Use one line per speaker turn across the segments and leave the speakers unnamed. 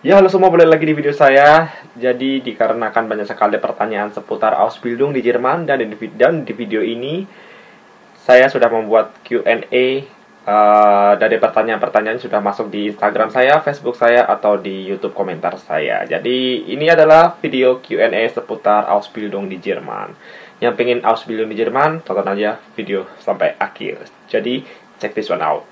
Ya, halo semua, balik lagi di video saya. Jadi, dikarenakan banyak sekali pertanyaan seputar Ausbildung di Jerman dan di, dan di video ini saya sudah membuat Q&A uh, dari pertanyaan-pertanyaan sudah masuk di Instagram saya, Facebook saya, atau di YouTube komentar saya. Jadi, ini adalah video Q&A seputar Ausbildung di Jerman. Yang pengen Ausbildung di Jerman, tonton aja video sampai akhir. Jadi, check this one out.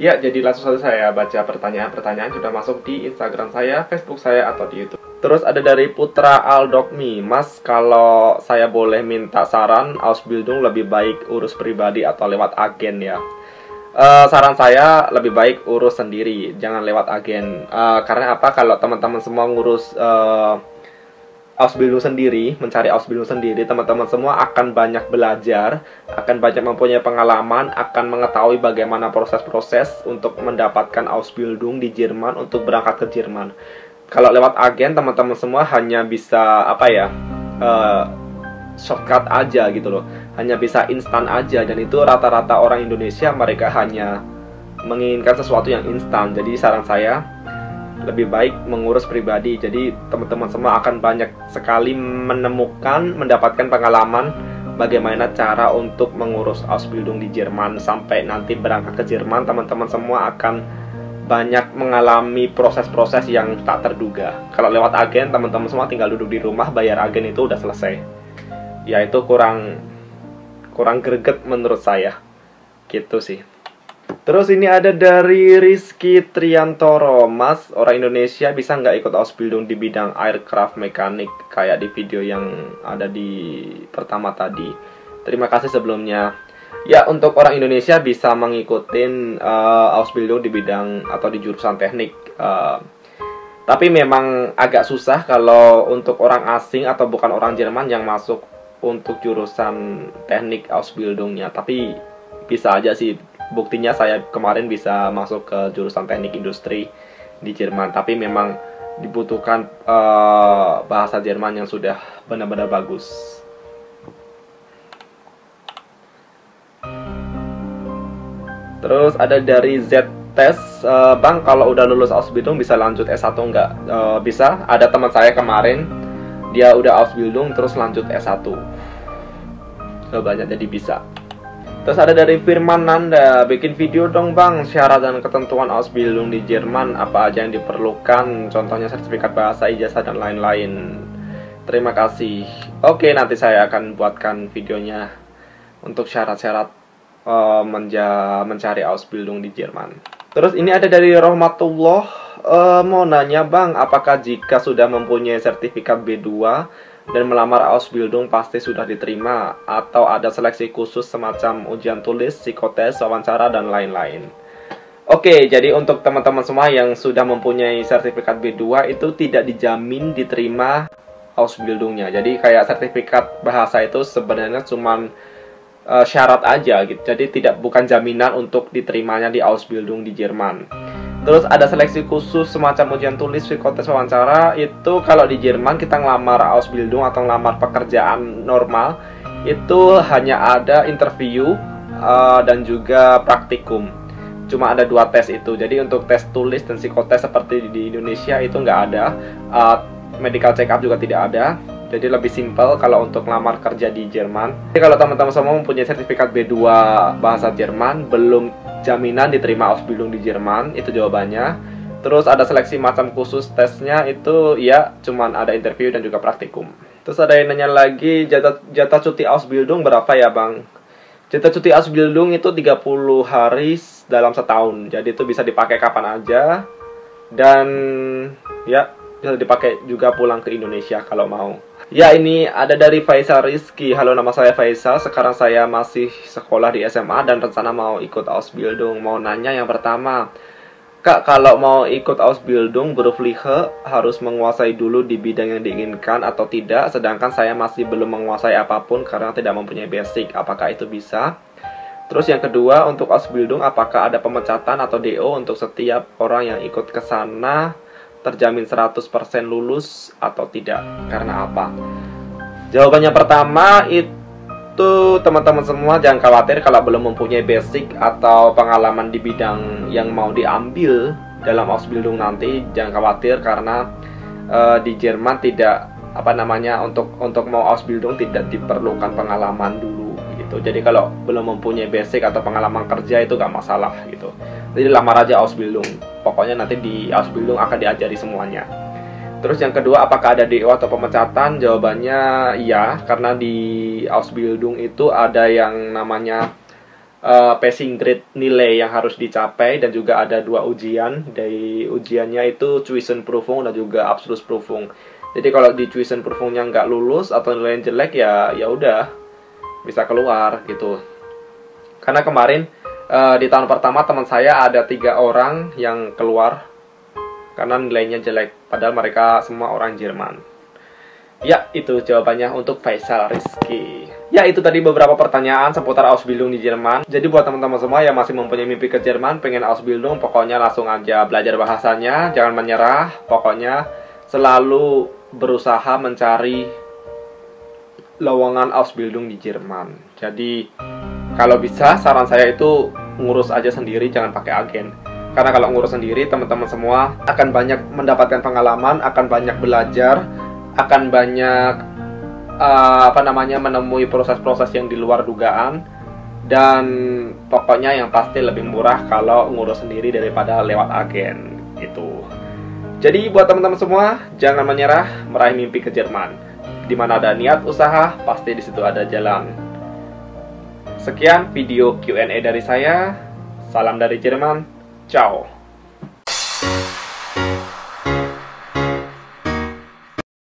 Ya, jadi langsung saja saya baca pertanyaan-pertanyaan sudah masuk di Instagram saya, Facebook saya, atau di YouTube. Terus ada dari Putra Aldokmi, Mas, kalau saya boleh minta saran, Ausbildung lebih baik urus pribadi atau lewat agen ya? Uh, saran saya lebih baik urus sendiri, jangan lewat agen. Uh, karena apa? Kalau teman-teman semua ngurus uh, Ausbildung sendiri, mencari Ausbildung sendiri, teman-teman semua akan banyak belajar, akan banyak mempunyai pengalaman, akan mengetahui bagaimana proses-proses untuk mendapatkan Ausbildung di Jerman untuk berangkat ke Jerman. Kalau lewat agen, teman-teman semua hanya bisa apa ya, uh, shortcut aja gitu loh, hanya bisa instan aja dan itu rata-rata orang Indonesia mereka hanya menginginkan sesuatu yang instan. Jadi saran saya lebih baik mengurus pribadi. Jadi teman-teman semua akan banyak sekali menemukan, mendapatkan pengalaman bagaimana cara untuk mengurus Ausbildung di Jerman sampai nanti berangkat ke Jerman teman-teman semua akan banyak mengalami proses-proses yang tak terduga. Kalau lewat agen teman-teman semua tinggal duduk di rumah bayar agen itu udah selesai. Ya itu kurang kurang greget menurut saya. Gitu sih. Terus ini ada dari Rizky Triantoro. Mas, orang Indonesia bisa nggak ikut Ausbildung di bidang aircraft mekanik Kayak di video yang ada di pertama tadi? Terima kasih sebelumnya. Ya, untuk orang Indonesia bisa mengikuti uh, Ausbildung di bidang atau di jurusan teknik uh, Tapi memang agak susah kalau untuk orang asing atau bukan orang Jerman yang masuk untuk jurusan teknik Ausbildungnya. Tapi bisa aja sih buktinya saya kemarin bisa masuk ke jurusan teknik industri di Jerman. Tapi memang dibutuhkan uh, bahasa Jerman yang sudah benar-benar bagus. Terus ada dari Z tes uh, Bang kalau udah lulus Ausbildung bisa lanjut S1 enggak? Uh, bisa. Ada teman saya kemarin dia udah Ausbildung terus lanjut S1 banyak jadi bisa Terus ada dari Firman Nanda, bikin video dong bang, syarat dan ketentuan Ausbildung di Jerman, apa aja yang diperlukan, contohnya sertifikat bahasa, ijazah, dan lain-lain. Terima kasih. Oke, nanti saya akan buatkan videonya untuk syarat-syarat uh, menja mencari Ausbildung di Jerman. Terus ini ada dari Rahmatullah, uh, mau nanya bang, apakah jika sudah mempunyai sertifikat B2, dan melamar Ausbildung pasti sudah diterima atau ada seleksi khusus semacam ujian tulis, psikotes, wawancara dan lain-lain. Oke, jadi untuk teman-teman semua yang sudah mempunyai sertifikat B2 itu tidak dijamin diterima Ausbildungnya. Jadi kayak sertifikat bahasa itu sebenarnya cuma uh, syarat aja gitu. Jadi tidak bukan jaminan untuk diterimanya di Ausbildung di Jerman. Terus ada seleksi khusus semacam ujian tulis, psikotes, wawancara. Itu kalau di Jerman kita ngelamar Ausbildung atau ngelamar pekerjaan normal Itu hanya ada interview uh, dan juga praktikum. Cuma ada dua tes itu. Jadi untuk tes tulis dan psikotes seperti di Indonesia itu nggak ada. Uh, Medical check up juga tidak ada jadi lebih simpel kalau untuk ngelamar kerja di Jerman. Jadi kalau teman-teman semua mempunyai sertifikat B2 bahasa Jerman, belum jaminan diterima Ausbildung di Jerman, itu jawabannya. Terus ada seleksi macam khusus tesnya itu ya cuman ada interview dan juga praktikum. Terus ada yang nanya lagi jatah, jatah cuti Ausbildung berapa ya bang? Jatah cuti Ausbildung itu 30 hari dalam setahun. Jadi itu bisa dipakai kapan aja. Dan ya bisa dipakai juga pulang ke Indonesia kalau mau. Ya ini ada dari Faisal Rizky. Halo nama saya Faisal. Sekarang saya masih sekolah di SMA Dan rencana mau ikut Ausbildung Mau nanya yang pertama. Kak kalau mau ikut Ausbildung Berufliche harus menguasai dulu di bidang yang diinginkan atau tidak? Sedangkan saya masih belum menguasai apa pun Karena tidak mempunyai basic. Apakah itu bisa? Terus yang kedua untuk Ausbildung apakah ada pemecatan atau DO untuk setiap orang yang ikut ke sana terjamin 100% lulus atau tidak? Karena apa? Jawabannya pertama itu teman-teman semua jangan khawatir kalau belum mempunyai basic atau pengalaman di bidang yang mau diambil dalam Ausbildung nanti jangan khawatir karena uh, di Jerman tidak apa namanya untuk untuk mau Ausbildung tidak diperlukan pengalaman dulu gitu. Jadi kalau belum mempunyai basic atau pengalaman kerja itu gak masalah gitu. Jadi lamar aja Ausbildung pokoknya nanti di Ausbildung akan diajari semuanya. Terus yang kedua apakah ada DO atau pemecatan? Jawabannya iya karena di Ausbildung itu ada yang namanya uh, passing grade nilai yang harus dicapai dan juga ada dua ujian. Dari ujiannya itu tuition Prüfung dan juga Abschlussprüfung jadi kalau di tuition Prüfungnya nggak lulus atau nilai yang jelek ya ya udah bisa keluar gitu. Karena kemarin uh, di tahun pertama teman saya ada tiga orang yang keluar karena nilainya jelek padahal mereka semua orang Jerman. Ya itu jawabannya untuk Faisal Rizky. Ya itu tadi beberapa pertanyaan seputar Ausbildung di Jerman. Jadi buat teman-teman semua yang masih mempunyai mimpi ke Jerman pengen Ausbildung pokoknya langsung aja belajar bahasanya jangan menyerah. Pokoknya selalu berusaha mencari lowongan Ausbildung di Jerman. Jadi kalau bisa saran saya itu ngurus aja sendiri jangan pakai agen. Karena kalau ngurus sendiri teman-teman semua akan banyak mendapatkan pengalaman, akan banyak belajar, akan banyak uh, apa namanya menemui proses-proses yang di luar dugaan dan pokoknya yang pasti lebih murah kalau ngurus sendiri daripada lewat agen gitu. Jadi buat teman-teman semua jangan menyerah meraih mimpi ke Jerman. Di mana ada niat usaha, pasti di situ ada jalan. Sekian video Q&A dari saya. Salam dari Jerman. Ciao.